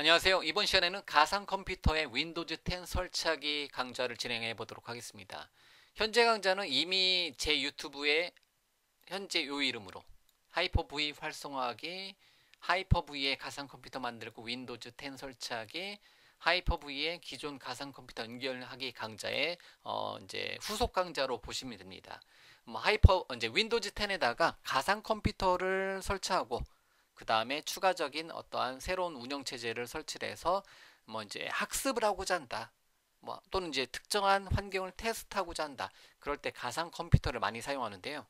안녕하세요. 이번 시간에는 가상 컴퓨터의 윈도우즈 10 설치하기 강좌를 진행해 보도록 하겠습니다. 현재 강좌는 이미 제 유튜브에 현재 요 이름으로 하이퍼V 활성화하기, 하이퍼V의 가상 컴퓨터 만들고 윈도우즈 10 설치하기, 하이퍼V의 기존 가상 컴퓨터 연결하기 강좌의 어 이제 후속 강좌로 보시면 됩니다. 뭐 Hyper 이제 윈도우즈 10에다가 가상 컴퓨터를 설치하고 그 다음에 추가적인 어떠한 새로운 운영 체제를 설치를 해서 뭐 이제 학습을 하고자 한다. 뭐 또는 이제 특정한 환경을 테스트하고자 한다. 그럴 때 가상 컴퓨터를 많이 사용하는데요.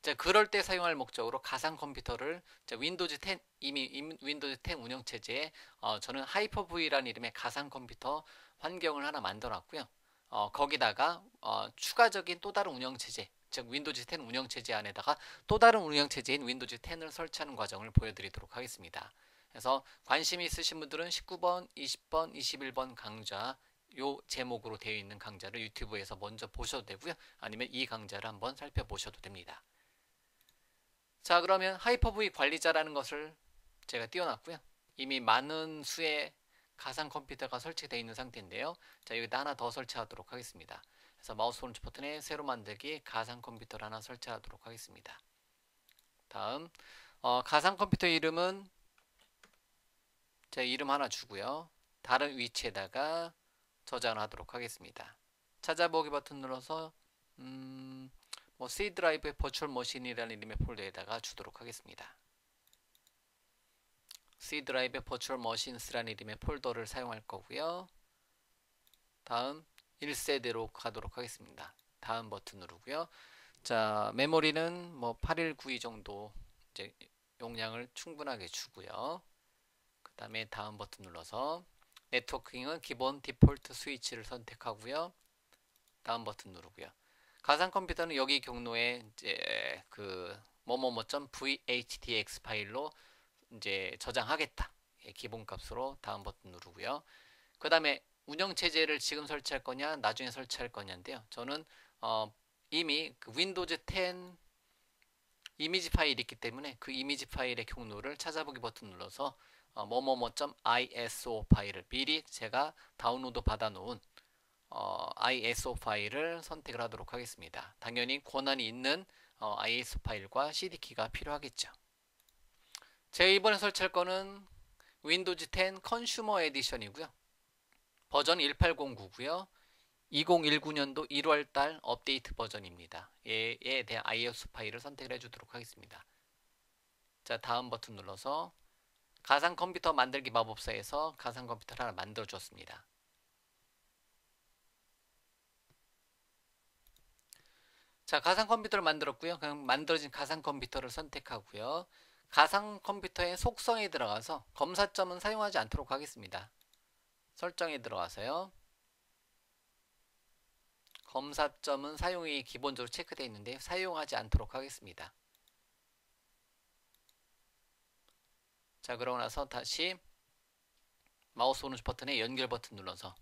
자, 그럴 때 사용할 목적으로 가상 컴퓨터를 자, 윈도우즈 10 이미 윈도우즈 10 운영 체제에 어, 저는 Hyper-V라는 이름의 가상 컴퓨터 환경을 하나 만들어 놨고요. 어, 거기다가 어, 추가적인 또 다른 운영 체제 즉 윈도우즈 10 운영체제 안에다가 또 다른 운영체제인 윈도우즈 10을 설치하는 과정을 보여드리도록 하겠습니다. 그래서 관심이 있으신 분들은 19번, 20번, 21번 강좌 요 제목으로 되어 있는 강좌를 유튜브에서 먼저 보셔도 되고요. 아니면 이 강좌를 한번 살펴보셔도 됩니다. 자 그러면 하이퍼V 관리자라는 것을 제가 띄워놨고요. 이미 많은 수의 가상 컴퓨터가 설치되어 있는 상태인데요. 자 여기다 하나 더 설치하도록 하겠습니다. 그래서 마우스 오른쪽 버튼에 새로 만들기 가상 컴퓨터를 하나 설치하도록 하겠습니다. 다음 어, 가상 컴퓨터 이름은 제 이름 하나 주고요. 다른 위치에다가 저장을 하도록 하겠습니다. 찾아보기 버튼 눌러서 음, 뭐 C 드라이브의 Virtual Machine이라는 이름의 폴더에다가 주도록 하겠습니다. C 드라이브의 Virtual Machines라는 이름의 폴더를 사용할 거고요. 다음 1세대로 가도록 하겠습니다. 다음 버튼 누르고요. 자, 메모리는 뭐 8192 정도 이제 용량을 충분하게 주고요. 그 다음에 다음 버튼 눌러서 네트워킹은 기본 Default Switch를 선택하고요. 다음 버튼 누르고요. 가상 컴퓨터는 여기 경로에 이제 그 뭐뭐뭐.vhdx 파일로 이제 저장하겠다. 예, 기본 값으로 다음 버튼 누르고요. 그 다음에 운영 체제를 지금 설치할 거냐 나중에 설치할 거냐인데요. 저는 어, 이미 그 윈도우즈 10 이미지 파일이 있기 때문에 그 이미지 파일의 경로를 찾아보기 버튼 눌러서 어, 뭐뭐뭐.iso 파일을 미리 제가 다운로드 받아 놓은 어, ISO 파일을 선택을 하도록 하겠습니다. 당연히 권한이 있는 어, ISO 파일과 CD키가 필요하겠죠. 제가 이번에 설치할 거는 윈도우즈 10 Consumer Edition이고요. 버전 1809고요. 2019년도 1월달 업데이트 버전입니다. 얘에 대한 ISO 파일을 선택을 해주도록 하겠습니다. 자 다음 버튼 눌러서 가상 컴퓨터 만들기 마법사에서 가상 컴퓨터를 하나 만들어 줬습니다. 자 가상 컴퓨터를 만들었고요. 그냥 만들어진 가상 컴퓨터를 선택하고요. 가상 컴퓨터의 속성에 들어가서 검사점은 사용하지 않도록 하겠습니다. 설정에 들어가서요. 검사점은 사용이 기본적으로 체크되어 있는데 사용하지 않도록 하겠습니다. 자 그러고 나서 다시 마우스 오른쪽 버튼에 연결 버튼 눌러서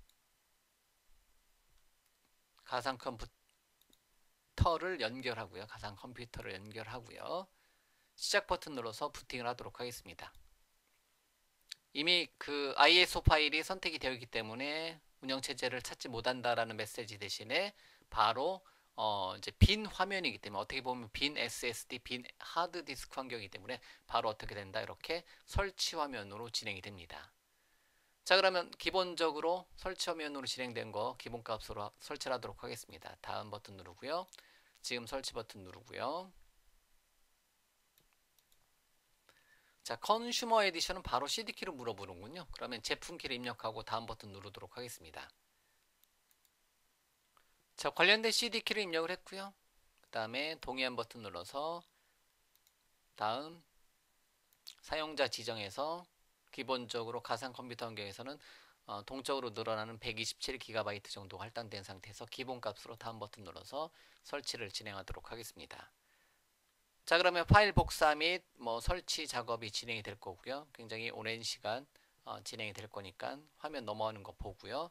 가상 컴퓨터를 연결하고요. 가상 컴퓨터를 연결하고요. 시작 버튼 눌러서 부팅을 하도록 하겠습니다. 이미 그 ISO 파일이 선택이 되어 있기 때문에 운영체제를 찾지 못한다라는 메시지 대신에 바로 어 이제 빈 화면이기 때문에 어떻게 보면 빈 SSD, 빈 하드디스크 환경이기 때문에 바로 어떻게 된다 이렇게 설치 화면으로 진행이 됩니다. 자 그러면 기본적으로 설치 화면으로 진행된 거 기본값으로 설치를 하도록 하겠습니다. 다음 버튼 누르고요. 지금 설치 버튼 누르고요. 자, 컨슈머 에디션은 바로 CD키로 물어보는군요. 그러면 제품키를 입력하고 다음 버튼 누르도록 하겠습니다. 자, 관련된 CD키를 입력을 했고요. 그 다음에 동의한 버튼 눌러서 다음 사용자 지정에서 기본적으로 가상 컴퓨터 환경에서는 어, 동적으로 늘어나는 127GB 정도 할당된 상태에서 기본값으로 다음 버튼 눌러서 설치를 진행하도록 하겠습니다. 자 그러면 파일 복사 및 뭐 설치 작업이 진행이 될 거고요. 굉장히 오랜 시간 어, 진행이 될 거니까 화면 넘어가는 거 보고요.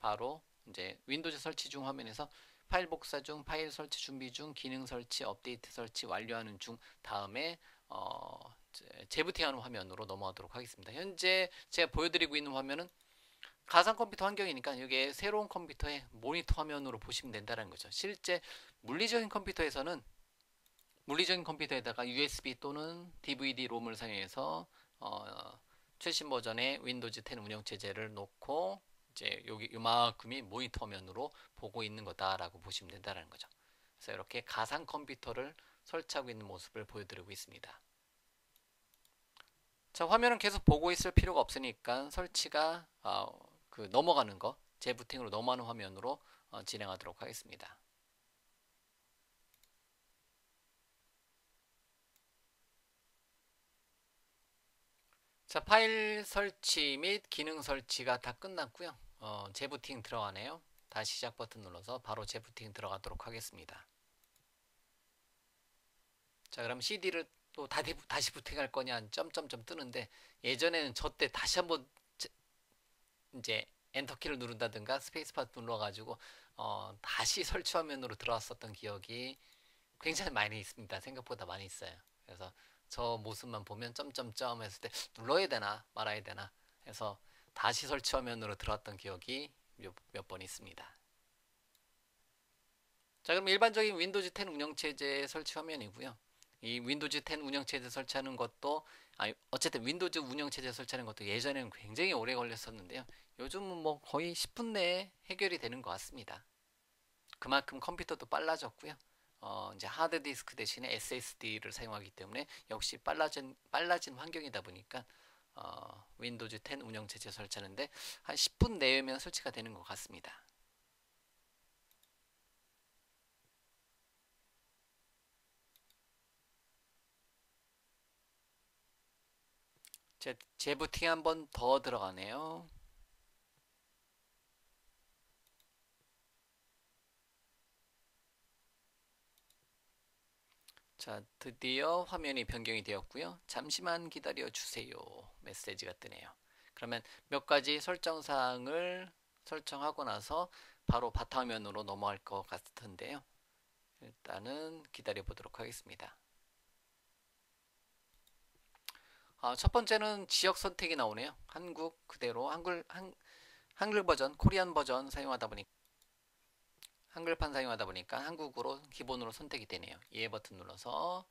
바로 이제 윈도우즈 설치 중 화면에서 파일 복사 중, 파일 설치 준비 중, 기능 설치, 업데이트 설치 완료하는 중 다음에 어, 재부팅하는 화면으로 넘어가도록 하겠습니다. 현재 제가 보여드리고 있는 화면은 가상 컴퓨터 환경이니까 이게 새로운 컴퓨터의 모니터 화면으로 보시면 된다는 거죠. 실제 물리적인 컴퓨터에서는 물리적인 컴퓨터에다가 USB 또는 DVD 롬을 사용해서 어, 최신 버전의 윈도우즈 10 운영 체제를 놓고 이제 여기 이만큼이 모니터 화면으로 보고 있는 거다라고 보시면 된다는 거죠. 그래서 이렇게 가상 컴퓨터를 설치하고 있는 모습을 보여드리고 있습니다. 자 화면은 계속 보고 있을 필요가 없으니까 설치가 어, 그 넘어가는 거 재부팅으로 넘어가는 화면으로 어, 진행하도록 하겠습니다. 자 파일 설치 및 기능 설치가 다 끝났고요. 어, 재부팅 들어가네요. 다시 시작 버튼 눌러서 바로 재부팅 들어가도록 하겠습니다. 자 그럼 CD를 또 다시, 다시 부팅할 거냐 점점점 뜨는데 예전에는 저 때 다시 한번 이제 엔터키를 누른다든가 스페이스바 눌러가지고 어, 다시 설치 화면으로 들어왔었던 기억이 굉장히 많이 있습니다. 생각보다 많이 있어요. 그래서 저 모습만 보면 점점점 했을 때 눌러야 되나 말아야 되나 해서 다시 설치 화면으로 들어왔던 기억이 몇 번 있습니다. 자 그럼 일반적인 윈도우즈 10 운영체제 설치 화면이고요. 이 윈도우즈 10 운영체제 설치하는 것도 아니 어쨌든 윈도우즈 운영체제 설치하는 것도 예전에는 굉장히 오래 걸렸었는데요. 요즘은 뭐 거의 10분 내에 해결이 되는 것 같습니다. 그만큼 컴퓨터도 빨라졌고요. 어, 이제 하드디스크 대신에 SSD를 사용하기 때문에 역시 빨라진 빨라진 환경이다 보니까 어, 윈도우즈 10 운영체제 설치하는데 한 10분 내외면 설치가 되는 것 같습니다. 제, 재부팅 한 번 더 들어가네요. 자, 드디어 화면이 변경이 되었고요. 잠시만 기다려 주세요. 메시지가 뜨네요. 그러면 몇 가지 설정 사항을 설정하고 나서 바로 바탕화면으로 넘어갈 것 같은데요. 일단은 기다려 보도록 하겠습니다. 아, 첫 번째는 지역 선택이 나오네요. 한국 그대로 한글 한, 한글 버전, 코리안 버전 사용하다 보니 한글판 사용하다 보니까 한국으로 기본으로 선택이 되네요. 예 버튼 눌러서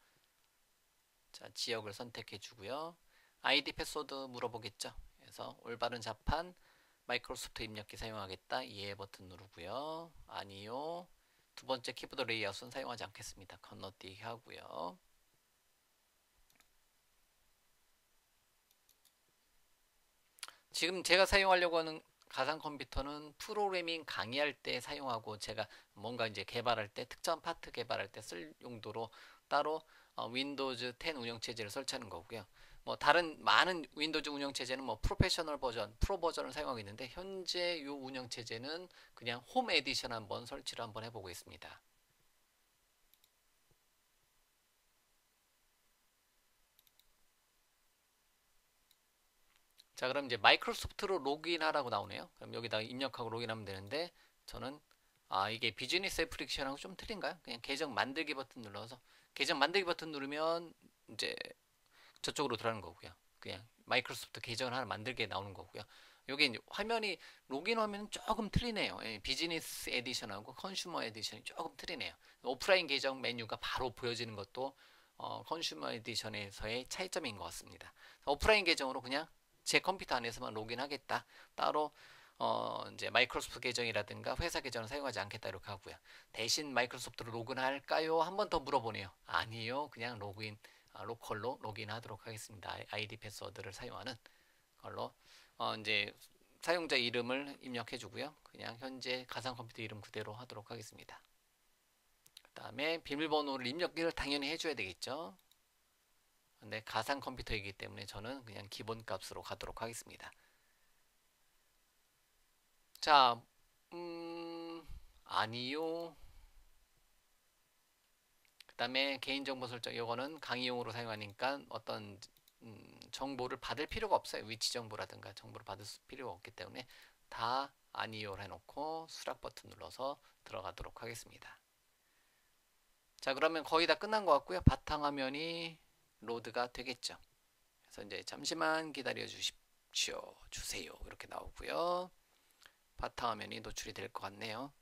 자, 지역을 선택해 주고요. 아이디 패스워드 물어보겠죠. 그래서 올바른 자판 마이크로소프트 입력기 사용하겠다. 예 버튼 누르고요. 아니요. 두 번째 키보드 레이아웃은 사용하지 않겠습니다. 건너뛰기 하고요. 지금 제가 사용하려고 하는 가상 컴퓨터는 프로그래밍 강의할 때 사용하고 제가 뭔가 이제 개발할 때 특정 파트 개발할 때 쓸 용도로 따로 어, Windows 10 운영체제를 설치하는 거고요. 뭐 다른 많은 Windows 운영체제는 뭐 프로페셔널 버전, 프로 버전을 사용하고 있는데 현재 이 운영체제는 그냥 Home Edition 한번 설치를 한번 해보고 있습니다. 자 그럼 이제 Microsoft로 로그인하라고 나오네요. 그럼 여기다 입력하고 로그인하면 되는데 저는 아 이게 비즈니스 애플리케이션하고 좀 틀린가요? 그냥 계정 만들기 버튼 눌러서 계정 만들기 버튼 누르면 이제 저쪽으로 들어가는 거고요. 그냥 마이크로소프트 계정을 하나 만들게 나오는 거고요. 여기 화면이 로그인 화면은 조금 틀리네요. 예, 비즈니스 edition하고 consumer edition이 조금 틀리네요. 오프라인 계정 메뉴가 바로 보여지는 것도 어, consumer edition에서의 차이점인 것 같습니다. 오프라인 계정으로 그냥 제 컴퓨터 안에서만 로그인하겠다. 따로 어 이제 마이크로소프트 계정이라든가 회사 계정을 사용하지 않겠다 이렇게 하고요. 대신 Microsoft로 로그인할까요? 한 번 더 물어보네요. 아니요. 그냥 로그인 아, 로컬로 로그인하도록 하겠습니다. 아이디 패스워드를 사용하는 걸로 어 이제 사용자 이름을 입력해 주고요. 그냥 현재 가상 컴퓨터 이름 그대로 하도록 하겠습니다. 그 다음에 비밀번호를 입력을 당연히 해줘야 되겠죠. 근데 가상 컴퓨터이기 때문에 저는 그냥 기본 값으로 가도록 하겠습니다. 자, 음, 아니요. 그 다음에 개인정보 설정, 이거는 강의용으로 사용하니까 어떤 음, 정보를 받을 필요가 없어요. 위치 정보라든가 정보를 받을 필요가 없기 때문에 다 아니요를 해놓고 수락 버튼 눌러서 들어가도록 하겠습니다. 자 그러면 거의 다 끝난 것 같고요. 바탕화면이 로드가 되겠죠. 그래서 이제 잠시만 기다려 주십시오. 주세요. 이렇게 나오고요. 바탕화면이 노출이 될 것 같네요.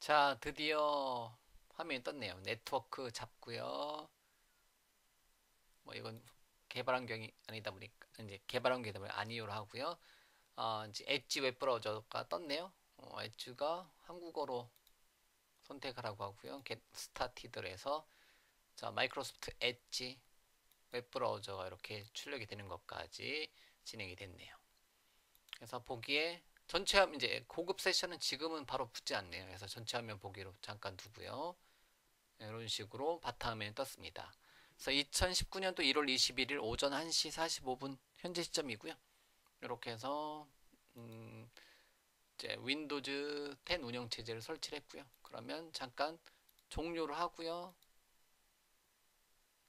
자, 드디어 화면이 떴네요. 네트워크 잡고요. 뭐 이건 개발 환경이 아니다 보니까 이제 개발 환경이다 보니 아니요로 하고요. 어, 이제 엣지 웹브라우저가 떴네요. 어, 엣지가 한국어로 선택하라고 하고요. get started를 해서 자, Microsoft Edge 웹브라우저가 이렇게 출력이 되는 것까지 진행이 됐네요. 그래서 보기에 전체 화면 이제 고급 세션은 지금은 바로 붙지 않네요. 그래서 전체 화면 보기로 잠깐 두고요. 이런 식으로 바탕화면이 떴습니다. 그래서 2019년도 1월 21일 오전 1시 45분 현재 시점이고요. 이렇게 해서 음 이제 Windows 10 운영 체제를 설치를 했고요. 그러면 잠깐 종료를 하고요.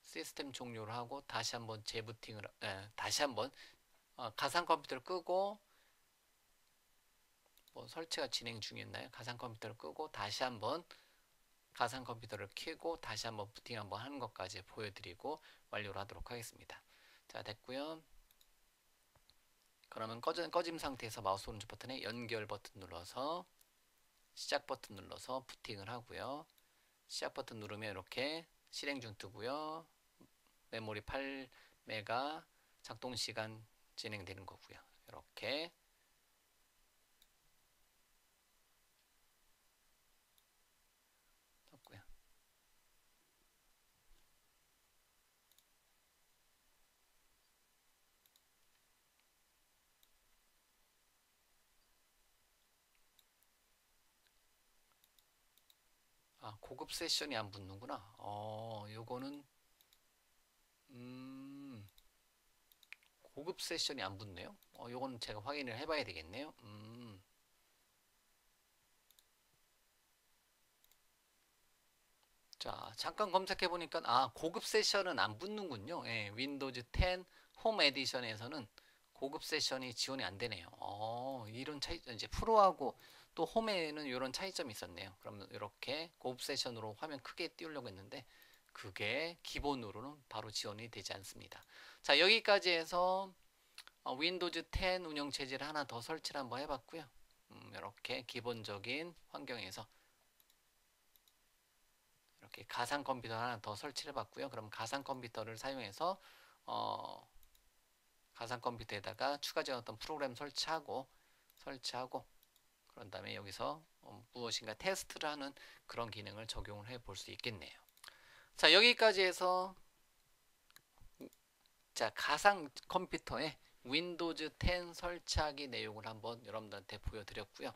시스템 종료를 하고 다시 한번 재부팅을 예, 다시 한번 어, 가상 컴퓨터를 끄고 뭐 설치가 진행 중이었나요? 가상 컴퓨터를 끄고 다시 한번 가상 컴퓨터를 켜고 다시 한번 부팅 한번 하는 것까지 보여드리고 완료를 하도록 하겠습니다. 자 됐고요. 그러면 꺼진, 꺼짐 상태에서 마우스 오른쪽 버튼에 연결 버튼 눌러서 시작 버튼 눌러서 부팅을 하고요. 시작 버튼 누르면 이렇게 실행 중 뜨고요. 메모리 8메가 작동 시간 진행되는 거고요. 이렇게 떴고요. 아, 고급 세션이 안 붙는구나. 어, 요거는 음, 고급 세션이 안 붙네요. 어, 요거는 제가 확인을 해봐야 되겠네요. 음. 자, 잠깐 검색해 보니까 아, 고급 세션은 안 붙는군요. 예, Windows 10 Home Edition에서는 고급 세션이 지원이 안 되네요. 어, 이런 차이 이제 프로하고 또 홈에는 이런 차이점이 있었네요. 그러면 이렇게 고급 세션으로 화면 크게 띄우려고 했는데 그게 기본으로는 바로 지원이 되지 않습니다. 자 여기까지 해서 어, Windows 10 운영 체제를 하나 더 설치를 한번 해봤고요. 음, 이렇게 기본적인 환경에서 이렇게 가상 컴퓨터 하나 더 설치를 해봤고요. 그럼 가상 컴퓨터를 사용해서 어, 가상 컴퓨터에다가 추가적인 어떤 프로그램 설치하고 설치하고 그런 다음에 여기서 어, 무엇인가 테스트를 하는 그런 기능을 적용을 해 볼 수 있겠네요. 자 여기까지 해서 자 가상 컴퓨터에 Windows 10 설치하기 내용을 한번 여러분들한테 보여드렸고요.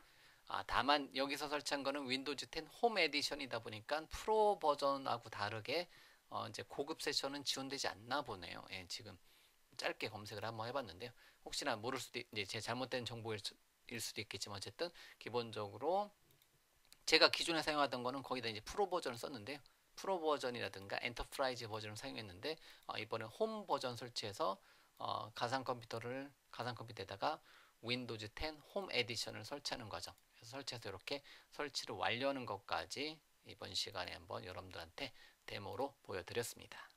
아, 다만 여기서 설치한 거는 Windows 10 Home Edition이다 보니까 프로 버전하고 다르게 어, 이제 고급 세션은 지원되지 않나 보네요. 예, 지금 짧게 검색을 한번 해봤는데요. 혹시나 모를 수도 이제 제 잘못된 정보일 수 도 있겠지만 어쨌든 기본적으로 제가 기존에 사용하던 거는 거기다 이제 프로 버전을 썼는데요. 프로 버전이라든가 Enterprise 버전을 사용했는데 어, 이번에 홈 버전 설치해서 어, 가상 컴퓨터를 가상 컴퓨터에다가 Windows 10 Home Edition을 설치하는 과정. 그래서 설치해서 이렇게 설치를 완료하는 것까지 이번 시간에 한번 여러분들한테 데모로 보여드렸습니다.